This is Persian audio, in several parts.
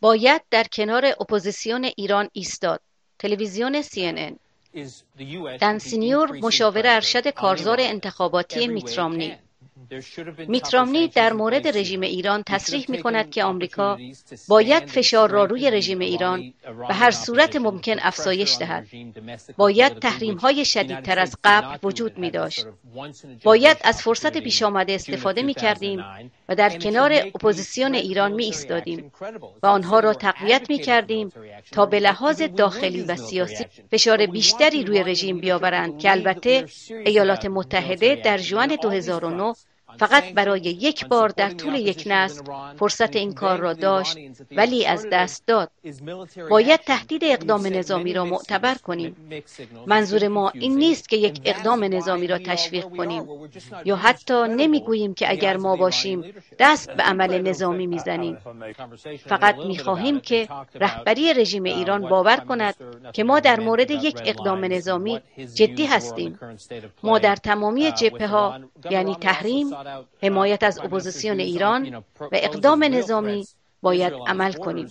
باید در کنار اپوزیسیون ایران ایستاد. تلویزیون CNN دن سینور مشاور ارشد کارزار انتخاباتی میت رامنی. میت رامنی در مورد رژیم ایران تصریح می کند که آمریکا باید فشار را روی رژیم ایران به هر صورت ممکن افزایش دهد. باید تحریم های شدیدتر از قبل وجود می داشت باید از فرصت پیش آمده استفاده می کردیم و در کنار اپوزیسیون ایران می ایستادیم و آنها را تقویت می کردیم تا به لحاظ داخلی و سیاسی فشار بیشتری روی رژیم بیاورند که البته ایالات متحده در ژوئن 2009 فقط برای یک بار در طول یک نسل فرصت این کار را داشت ولی از دست داد. باید تهدید اقدام نظامی را معتبر کنیم. منظور ما این نیست که یک اقدام نظامی را تشویق کنیم یا حتی نمی‌گوییم که اگر ما باشیم دست به عمل نظامی می‌زنیم. فقط می‌خواهیم که رهبری رژیم ایران باور کند که ما در مورد یک اقدام نظامی جدی هستیم. ما در تمامی جبهه ها یعنی تحریم حمایت از اپوزیسیون ایران و اقدام نظامی باید عمل کنیم.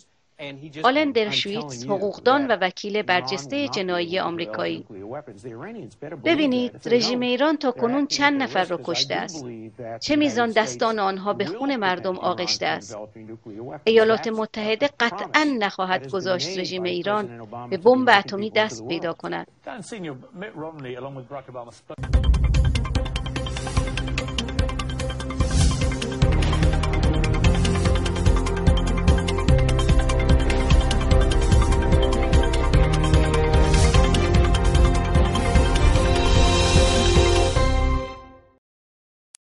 آلن درشویتس حقوقدان و وکیل برجسته جنایی آمریکایی. ببینید رژیم ایران تا کنون چند نفر را کشته است. چه میزان دستان آنها به خون مردم آغشته است؟ ایالات متحده قطعا نخواهد گذاشت رژیم ایران به بمب اتمی دست پیدا کند.